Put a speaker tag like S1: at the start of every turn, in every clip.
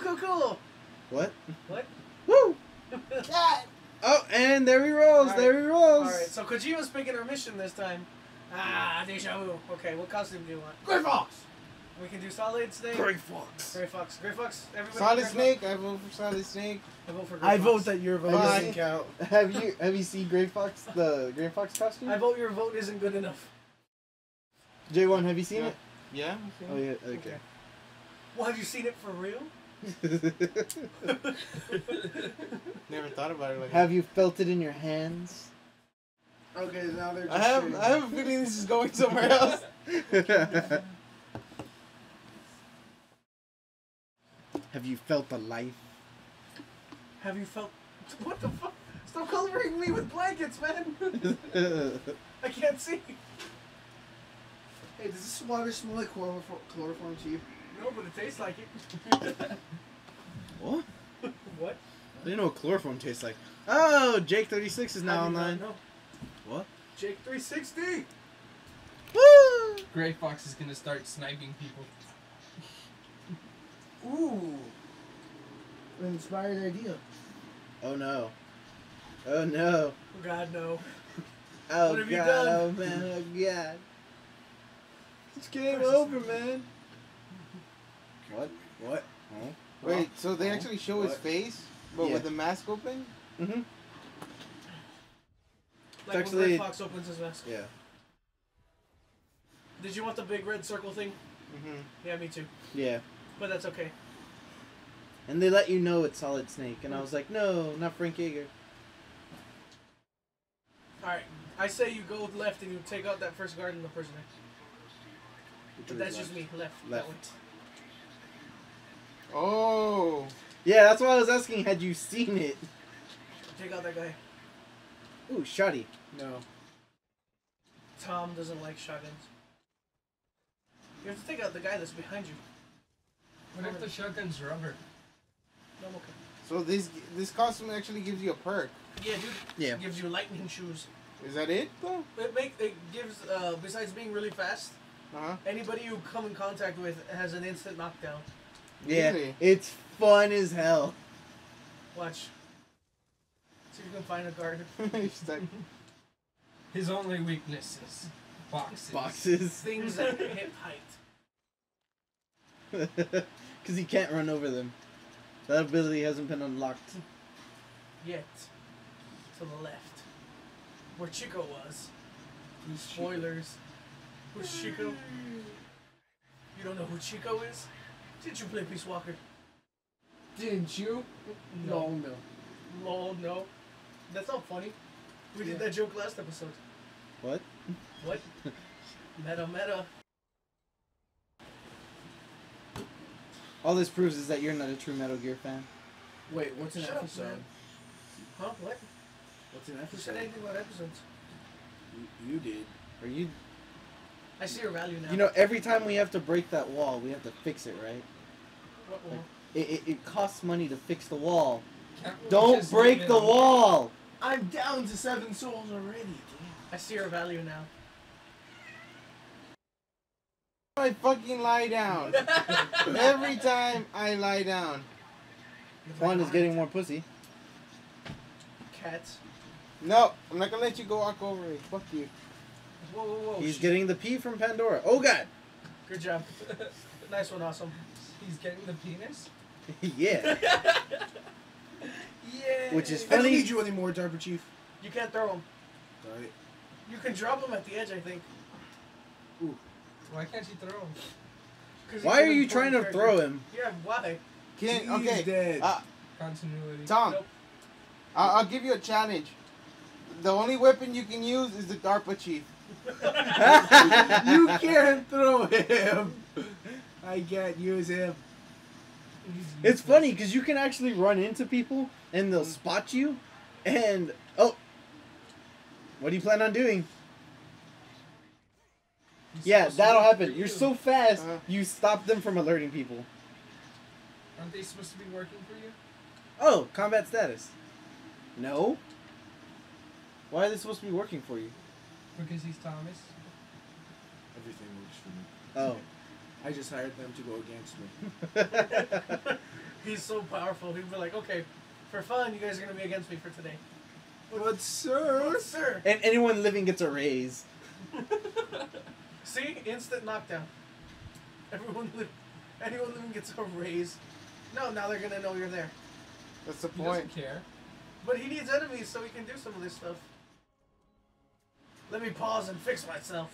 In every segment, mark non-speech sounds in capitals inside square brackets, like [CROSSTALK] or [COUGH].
S1: cool, cool, cool.
S2: What?
S1: What?
S2: Woo! [LAUGHS]
S1: Cat.
S2: Oh, and there he rolls.
S1: Alright.
S2: There he rolls.
S1: All right, so Kojima's picking her mission this time. Ah, deja vu. Okay, what costume do you want?
S3: Gray Fox.
S1: We can do Solid Snake.
S2: Gray Fox.
S1: Gray Fox. Gray Fox. Everybody.
S3: Solid
S1: Gray
S3: Snake. I vote for Solid Snake.
S1: I vote for Gray
S4: I
S1: Fox.
S4: vote that your vote
S3: Fine.
S4: doesn't count. [LAUGHS]
S2: Have you have you seen Gray Fox the Gray Fox costume?
S1: I vote your vote isn't good enough.
S2: J one, have you seen
S3: Yeah.
S2: it?
S3: Yeah.
S2: Oh yeah. Okay.
S1: Well, have you seen it for real? [LAUGHS]
S3: Never thought about it like
S2: have you felt it in your hands?
S4: Okay, now they're
S3: that.
S4: just
S3: I have. I have a feeling this is going somewhere else. [LAUGHS]
S2: have you felt the life?
S1: Have you felt? What the fuck? Stop covering me with blankets, man. [LAUGHS] I can't see.
S4: Hey, does this water smell like chloroform, chloroform to you?
S1: No, but it tastes like it. [LAUGHS]
S2: what?
S1: what?
S2: I didn't know what chloroform tastes like. Oh, Jake thirty six is now
S1: I do
S2: online.
S1: know.
S2: What?
S1: Jake 360.
S2: Woo!
S5: Gray Fox is gonna start sniping people.
S4: Ooh. An inspired idea.
S2: Oh no. Oh no.
S1: Oh, God no.
S2: Oh
S1: What have you
S2: god.
S1: done?
S2: Oh man. Oh god. It's game over,
S1: man.
S2: Man. What? What? Huh?
S3: Wait. So they actually show his face, but
S2: Yeah.
S3: with the mask open.
S2: Mm-hmm.
S1: Like
S2: actually-
S1: when Red Fox opens his mask.
S2: Yeah.
S1: Did you want the big red circle thing?
S3: Mm-hmm.
S1: Yeah, me too.
S2: Yeah.
S1: But that's okay.
S2: And they let you know it's Solid Snake, and I was like, no, not Frank Jaeger.
S1: Alright. I say you go left and you take out that first guard and the prisoner.
S2: Which
S1: But
S2: was
S1: that's just me.
S2: left.
S1: Left. That way.
S2: Left.
S3: Oh.
S2: Yeah, that's why I was asking. Had you seen it?
S1: Take out that guy.
S2: Ooh, shoddy.
S4: No.
S1: Tom doesn't like shotguns. You have to take out the guy that's behind you.
S5: What if the shotgun's rubber?
S1: No, I'm okay.
S3: So this this costume actually gives you a perk.
S1: Yeah, dude.
S2: Yeah.
S1: It gives you lightning shoes.
S3: Is that it though?
S1: It make it gives uh, besides being really fast,
S3: Uh huh.
S1: anybody you come in contact with has an instant knockdown.
S2: Yeah.
S3: Really?
S2: It's fun as hell.
S1: Watch. See if you can find a [LAUGHS]
S3: like,
S5: His only weakness is boxes.
S2: Boxes.
S1: Things at hip height. [LAUGHS]
S2: Because he can't run over them. That ability hasn't been unlocked.
S1: Yet. To the left. Where Chico was. Spoilers. Who's Chico? You don't know who Chico is? Did you play Peace Walker?
S4: Didn't you? No, no.
S1: Lol, no. That's not funny. We did that joke last episode.
S2: What?
S1: What? [LAUGHS] meta, meta.
S2: All this proves is that you're not a true Metal Gear fan.
S4: Wait, what's an
S1: Shut up,
S4: episode?
S1: man. Huh? What?
S4: What's an
S1: Who said anything about episodes?
S4: You, you did.
S2: Are you?
S1: I see your value now.
S2: You know, every time we have to break that wall, we have to fix it, right?
S1: What wall?
S2: It, it, it costs money to fix the wall.
S5: Can't
S2: Don't break the wall.
S4: I'm down to seven souls already. Damn.
S1: I see your value now.
S3: I fucking lie down. [LAUGHS] Every time I lie down.
S2: Juan is getting more pussy.
S1: Cats.
S3: No, I'm not gonna let you go walk over it. Fuck you.
S1: Whoa, whoa, whoa.
S2: He's
S1: Sh-
S2: getting the P from Pandora. Oh God.
S1: Good job. [LAUGHS] nice one, awesome.
S5: He's getting the penis? [LAUGHS]
S2: yeah. [LAUGHS]
S1: Yeah.
S2: Which is funny.
S4: I don't need you anymore, DARPA Chief.
S1: You can't throw him.
S4: Alright.
S1: You can drop him at the edge, I think.
S5: Why can't you throw him?
S2: Why are you trying to
S1: important
S2: throw
S1: character.
S2: him?
S1: Yeah, why?
S3: Can
S4: He's
S3: okay.
S4: dead.
S3: Uh,
S5: Continuity.
S3: Tom,
S1: Nope.
S3: I'll, I'll give you a challenge. The only weapon you can use is the DARPA chief. [LAUGHS]
S4: you can't throw him. I can't use him.
S2: It's funny because you can actually run into people and they'll spot you, and oh, what do you plan on doing?
S5: He's
S2: Yeah, that'll happen.
S5: for
S2: You're so fast,
S3: Uh.
S2: you stop them from alerting people.
S5: Aren't they supposed to be working for you?
S2: Oh, combat status. No. Why are they supposed to be working for you?
S5: Because he's Thomas?
S4: Everything works for me.
S2: Oh,
S4: I just hired them to go against me. [LAUGHS]
S1: He's so powerful. He'd be like, okay, for fun, you guys are gonna be against me for today.
S4: But sir,
S1: But, sir,
S2: and anyone living gets a raise. [LAUGHS]
S1: see, instant knockdown. Everyone, li- anyone living gets a raise. No, now they're gonna know you're there.
S3: That's the
S5: He
S3: point.
S5: doesn't care.
S1: But he needs enemies so he can do some of this stuff. Let me pause and fix myself.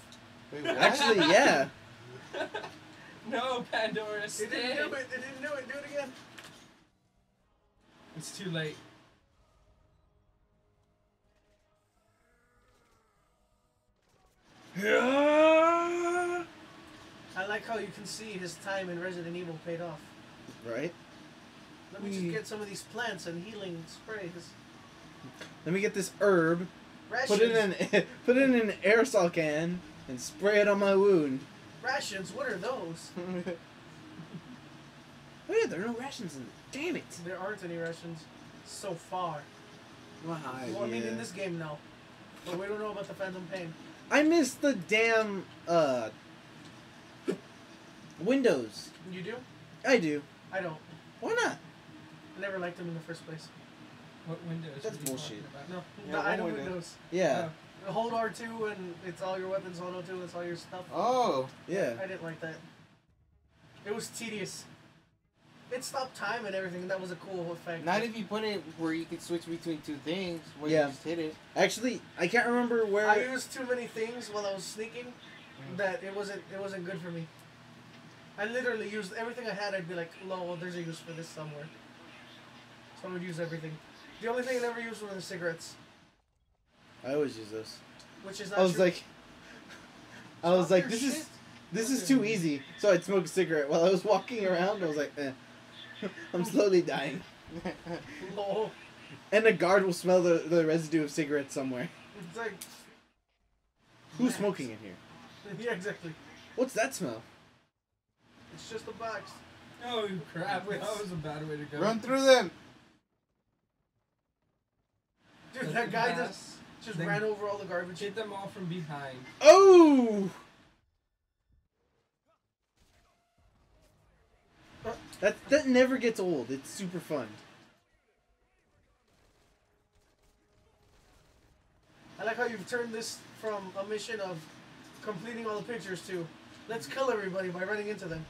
S3: Wait.
S2: Actually, yeah. [LAUGHS]
S5: No, Pandora,
S1: It
S5: stay.
S1: didn't do it. They didn't do it. Do it again.
S5: It's too late.
S1: I like how you can see his time in Resident Evil paid off.
S2: Right?
S1: Let me just
S2: Hmm.
S1: get some of these plants and healing sprays.
S2: Let me get this herb,
S1: Rations.
S2: put it in [LAUGHS] put it in an aerosol can, and spray it on my wound.
S1: Rations. What are those? [LAUGHS]
S2: Oh yeah, there are no rations in it. Damn it.
S1: There aren't any rations so far.
S4: why?
S1: Well, I mean,
S2: yeah.
S1: in this game, no. But we don't know about the Phantom Pain.
S2: I miss the damn uh windows.
S1: You do?
S2: I do.
S1: I don't.
S2: Why not?
S1: I never liked them in the first place.
S5: What windows?
S2: That's
S5: are you
S2: bullshit.
S5: about?
S1: No,
S3: Yeah,
S1: the
S3: what
S1: item
S3: window?
S1: windows.
S2: Yeah.
S1: Hold R2 and it's all your weapons. Hold R2, it's all your stuff.
S3: oh,
S2: Yeah.
S1: I didn't like that. It was tedious. It stopped time and everything. and That was a cool effect.
S3: not if you put it where you could switch between two things, where
S2: Yeah.
S3: you just hit it.
S2: Actually, I can't remember where
S1: I used too many things while I was sneaking that it wasn't it wasn't good for me. I literally used everything I had. I'd be like, "Lol, there's a use for this somewhere." So I would use everything. The only thing I never used were the cigarettes,
S2: I always use those.
S1: which is not.
S2: I was
S1: true.
S2: like I was like this
S1: shit.
S2: is this is too easy. So I'd smoke a cigarette while I was walking around. I was like, eh. [LAUGHS] I'm slowly dying. [LAUGHS]
S1: Lol.
S2: And a guard will smell the, the residue of cigarettes somewhere.
S1: It's like.
S2: Who's smoking in here? [LAUGHS]
S1: Yeah, exactly.
S2: What's that smell?
S1: It's just a box.
S5: Oh crap! That was a bad way to go.
S3: Run through them.
S1: Dude, that guy just
S5: pass.
S1: Just ran over all the garbage.
S5: Hit them all from behind.
S2: Oh! That that never gets old. It's super fun.
S1: I like how you've turned this from a mission of completing all the pictures to let's kill everybody by running into them.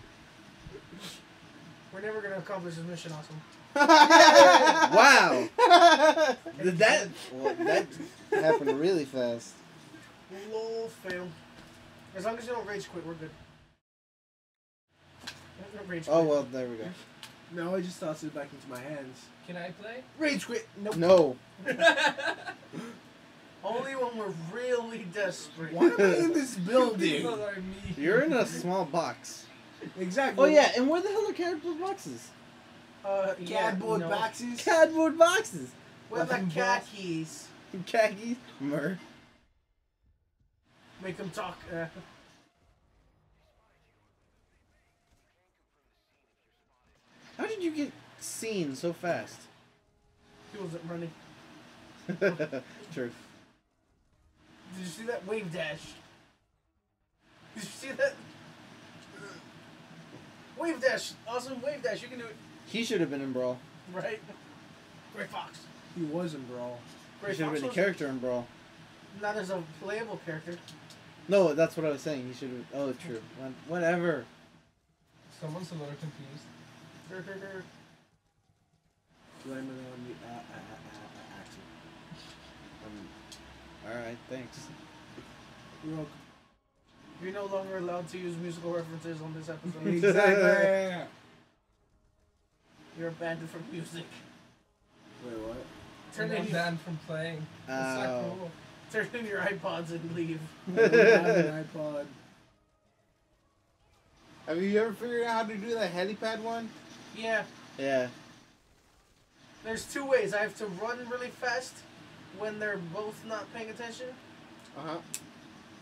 S1: We're never gonna accomplish this mission, awesome. [LAUGHS]
S2: Wow! Did that well, that
S3: happened really fast.
S1: Lol, fail. As long as you don't rage quit, we're good. Don't Rage
S2: Oh well, there we go.
S4: No, I just tossed it back into my hands.
S5: Can I play?
S4: Rage quit. Nope.
S2: No. [LAUGHS]
S1: Only when we're really desperate.
S4: Why am I in this [LAUGHS] building?
S5: People are me.
S2: You're in a small box.
S4: exactly.
S2: Oh yeah, and where the hell are cardboard boxes?
S1: Uh, yeah,
S4: Cardboard
S1: no.
S4: boxes.
S2: Cardboard boxes.
S1: What about khakis?
S2: Khakis. Mer.
S1: Make them talk. Uh,
S2: How did you get seen so fast?
S1: he wasn't running. [LAUGHS]
S2: True.
S1: Did you see that wave dash? Did you see that? Wave dash, awesome wave dash. You can do it,
S2: He should have been in Brawl.
S1: right? Gray Fox.
S4: He was in Brawl.
S2: Gray He
S1: Gray
S2: should have been a character in Brawl.
S1: not as a playable character.
S2: No, that's what I was saying. He should have. Oh, true. What- Whatever.
S5: Someone's a little confused.
S4: Blame it on the uh, uh, uh, uh, accent.
S2: Um, all right. Thanks.
S4: You're welcome.
S1: You're no longer allowed to use musical references on this [LAUGHS] episode.
S4: Exactly. [LAUGHS]
S1: You're banned from music.
S4: Wait, what?
S1: Turn
S5: Turn
S1: in,
S5: them banned from playing. That's not cool.
S1: turn in your iPods and leave.
S4: I don't have an iPod.
S3: Have you ever figured out how to do that helipad one?
S1: Yeah,
S2: Yeah.
S1: there's two ways. I have to run really fast when they're both not paying attention,
S3: Uh huh.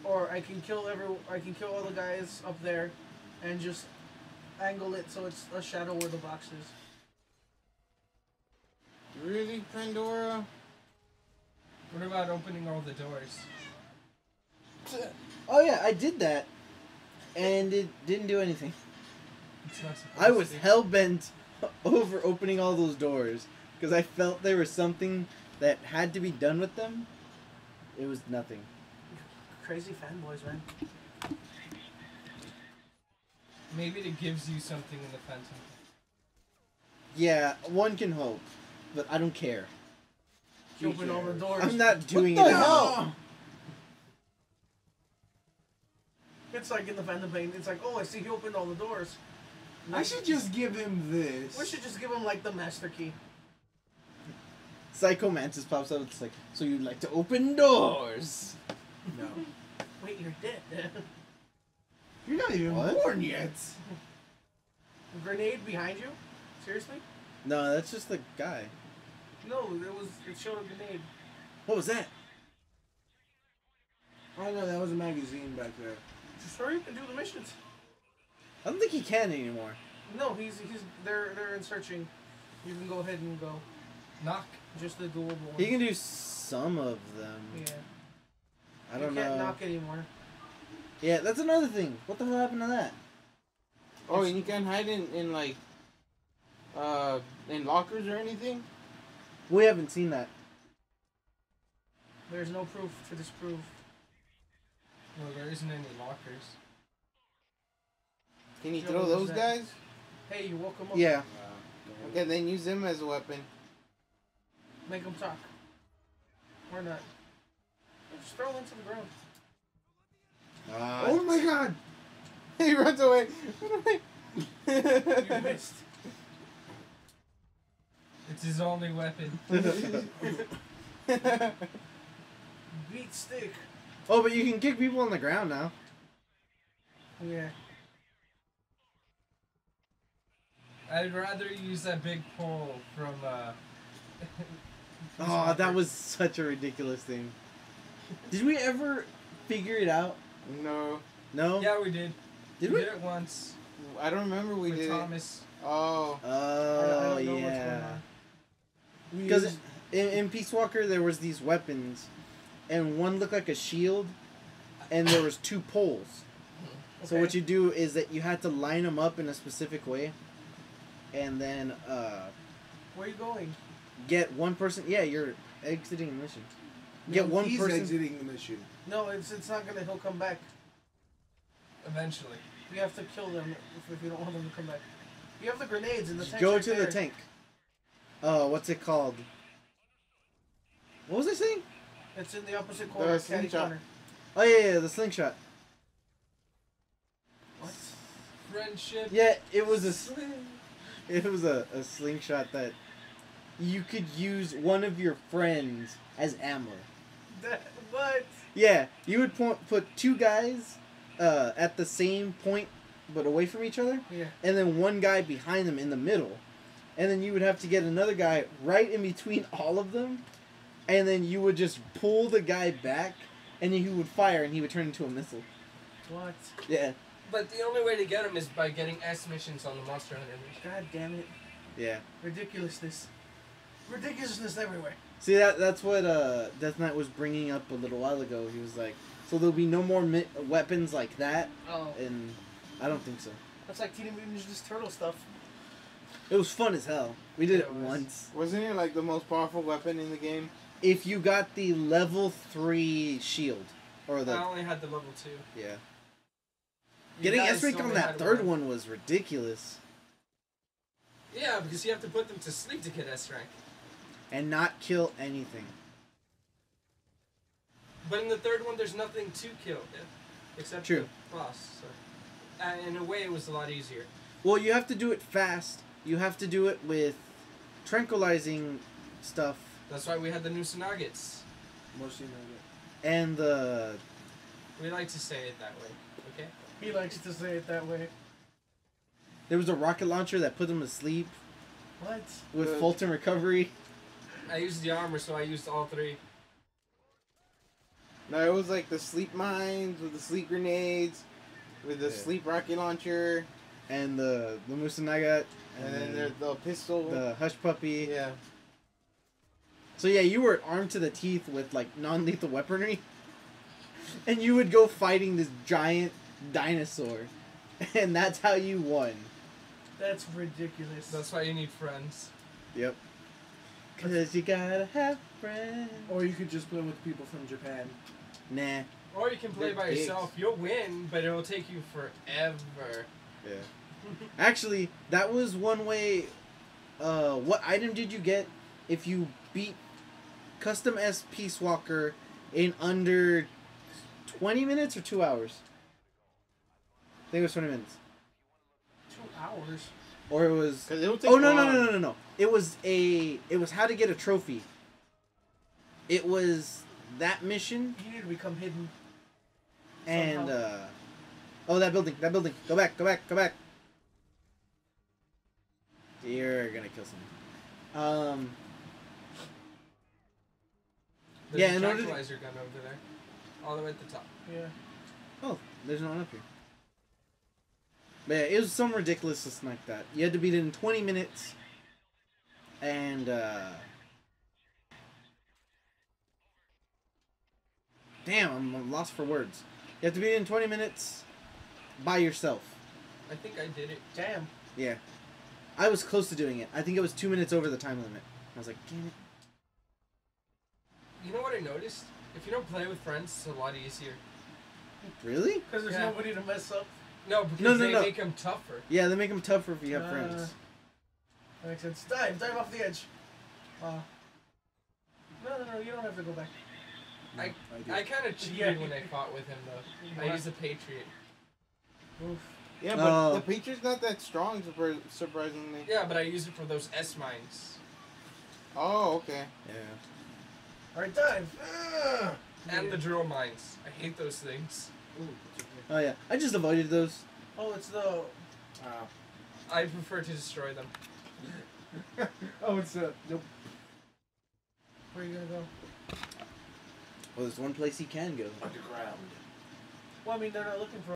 S1: or I can kill every. I can kill all the guys up there, and just angle it so it's a shadow where the box is.
S3: Really, Pandora?
S5: What about opening all the doors?
S2: Oh yeah, I did that, and it didn't do anything.
S5: It's not supposed
S2: I was
S5: to.
S2: hell bent [LAUGHS] over opening all those doors because I felt there was something that had to be done with them. It was nothing.
S1: Crazy fanboys, man.
S5: Maybe it gives you something in the Phantom.
S2: Yeah, one can hope, but I don't care.
S1: You open all the doors.
S2: I'm not doing
S3: the
S2: it.
S3: hell?
S1: It's like in the Phantom Pain. It's like, oh, I see he opened all the doors.
S4: I should just give him this.
S1: We should just give him like the master key.
S2: Psycho Mantis pops up. It's like, so you like to open doors?
S4: No. [LAUGHS]
S1: Wait, you're dead. [LAUGHS]
S4: You're not even
S2: What?
S4: born yet.
S1: Grenade behind you? Seriously?
S2: No, that's just the guy.
S1: No, it was. It showed a grenade.
S2: What was that?
S4: Oh no, that was a magazine back there.
S1: Just hurry and do the missions.
S2: I don't think he can anymore.
S1: No, he's he's. They're they're in searching. You can go ahead and go.
S5: Knock.
S1: Just the doable ones.
S2: He can do some of them.
S1: Yeah.
S2: I don't know.
S1: you can't
S2: know.
S1: knock anymore.
S2: Yeah, that's another thing. What the hell happened to that?
S3: Oh, and you can't hide in, in like, uh, in lockers or anything?
S2: We haven't seen that.
S1: There's no proof to disprove.
S5: Well, there isn't any lockers.
S3: Can you
S1: Yeah,
S3: throw those
S1: that?
S3: guys?
S1: Hey, you woke him up.
S2: Yeah.
S3: Okay, then use them as a weapon.
S1: Make them talk. Or not. Just throw him into the ground.
S2: Uh,
S4: oh my god! [LAUGHS]
S3: he runs away. [LAUGHS]
S1: You missed.
S5: It's his only weapon. [LAUGHS]
S1: Beat stick.
S2: oh, but you can kick people on the ground now.
S1: Yeah.
S5: I'd rather use that big pole from. uh... [LAUGHS]
S2: Oh, that was such a ridiculous thing. Did we ever figure it out?
S3: no,
S2: No.
S5: Yeah, we did.
S2: Did
S5: we
S2: we?
S5: did it once
S3: I don't remember we
S5: with
S3: did it.
S5: Thomas.
S3: Oh,
S1: I don't- I
S2: Oh
S1: don't know what's going
S2: yeah.
S1: On.
S4: We
S2: Because
S4: used-
S2: in, in Peace Walker there was these weapons, and one looked like a shield, and there was two poles. So what you do is that you had to line them up in a specific way, and then uh,
S1: Where are you going?
S2: get one person. Yeah, you're exiting the mission. Get
S4: No,
S2: one
S4: he's
S2: person.
S4: exiting the mission.
S1: No, it's it's not gonna. He'll come back.
S5: Eventually.
S1: You have to kill them if, if you don't want them to come back. You have the grenades in the tank.
S2: Go
S1: right
S2: to the tank. Oh, what's it called? What was I saying?
S1: It's in the opposite corner, caddy
S3: slingshot.
S1: corner.
S2: Oh yeah, yeah, the slingshot.
S1: What?
S5: Friendship.
S2: Yeah, it was a s- it was a, a slingshot that you could use one of your friends as ammo.
S1: That, what?
S2: Yeah, you would point, put two guys uh, at the same point but away from each other,
S1: Yeah.
S2: and then one guy behind them in the middle, and then you would have to get another guy right in between [LAUGHS] all of them, and then you would just pull the guy back, and he would fire, and he would turn into a missile.
S1: What?
S2: Yeah,
S5: But the only way to get him is by getting S missions on the Monster Hunter.
S1: God damn it!
S2: yeah.
S1: Ridiculousness. Ridiculousness everywhere.
S2: See that that's what uh, Death Knight was bringing up a little while ago. He was like, so there'll be no more mi- weapons like that,
S1: Oh,
S2: and I don't think so.
S1: that's like Teenage Mutant Ninja Turtle stuff.
S2: It was fun as hell. We did it
S1: it was.
S2: once.
S3: wasn't it like the most powerful weapon in the game?
S2: If you got the level three shield, or the
S5: I only had the level two.
S2: yeah,
S5: You
S2: getting
S5: guys
S2: S rank on that third one was ridiculous,
S5: Yeah, because you have to put them to sleep to get S rank.
S2: and not kill anything.
S5: But in the third one, there's nothing to kill, except
S2: True.
S5: the boss. So. Uh, in a way, it was a lot easier.
S2: Well, you have to do it fast. You have to do it with tranquilizing stuff
S5: That's why we had the new Nuggets.
S4: Mostly not
S2: and the
S5: We like to say it that way, okay?
S1: He likes to say it that way.
S2: there was a rocket launcher that put them to sleep
S1: What?
S2: with
S3: Good.
S2: Fulton recovery.
S5: I used the armor, so I used all three.
S3: No, it was like the sleep mines with the sleep grenades, with the
S2: Yeah.
S3: sleep rocket launcher,
S2: and the the Mosin-Nagant,
S3: and then there's the pistol.
S2: the Hush Puppy.
S3: yeah.
S2: So yeah, you were armed to the teeth with like non-lethal weaponry, [LAUGHS] and you would go fighting this giant dinosaur, [LAUGHS] and that's how you won.
S1: That's ridiculous.
S5: That's why you need friends.
S2: Yep. Cause you gotta have friends.
S4: Or you could just play with people from Japan.
S2: Nah.
S5: Or you can play
S2: They're
S5: by
S2: pigs.
S5: yourself. You'll win, but it'll take you forever.
S2: Yeah. Actually, that was one way. Uh, what item did you get if you beat Custom S Peace Walker in under twenty minutes or two hours? I think it was twenty minutes,
S1: Two hours.
S2: or it was.
S3: It'll
S2: Oh no no no no no no! It was a. It was how to get a trophy. It was that mission
S1: You need to become hidden.
S2: and
S1: Somehow.
S2: uh, oh that building that building go back go back go back. You're gonna kill someone. Um.
S5: There's
S2: Yeah,
S5: a
S2: in order to-
S5: tranquilizer gun over there. All the way at the top.
S1: Yeah.
S2: Oh, there's no one up here. But yeah, it was some ridiculousness like that. You had to beat it in 20 minutes. And, uh. Damn, I'm- I'm lost for words. You have to beat it in 20 minutes by yourself.
S5: I think I did it.
S1: Damn.
S2: Yeah. I was close to doing it. I think it was two minutes over the time limit. I was like, damn it.
S5: You know what I noticed? If you don't play with friends, it's a lot easier.
S2: Really?
S1: Because there's
S5: Yeah.
S1: nobody to mess up.
S5: No, because
S2: No, no,
S5: they
S2: no.
S5: make them tougher.
S2: Yeah, they make them tougher if you have
S1: Uh,
S2: friends.
S1: That makes sense. Dive, dive off the edge. Uh, no, no, no, you don't have to go back.
S5: I
S4: do.
S5: I kind of cheated
S1: Yeah.
S5: when I fought with him though. I
S1: What?
S5: used a Patriot.
S1: Oof.
S3: Yeah, but
S2: Oh.
S3: the um, Patriot's not that strong, surprisingly.
S5: Yeah, but I use it for those S mines
S3: Oh, okay.
S2: Yeah.
S1: Alright, dive. Ugh. [SIGHS]
S5: and the drill mines. I hate those things.
S2: Oh, yeah. I just avoided those.
S1: Oh, it's the.
S4: Wow.
S5: I prefer to destroy them. [LAUGHS]
S4: oh, it's a. Nope.
S1: Where are you gonna go?
S2: Well, there's one place he can go.
S4: Underground.
S1: Well, I mean, they're not looking for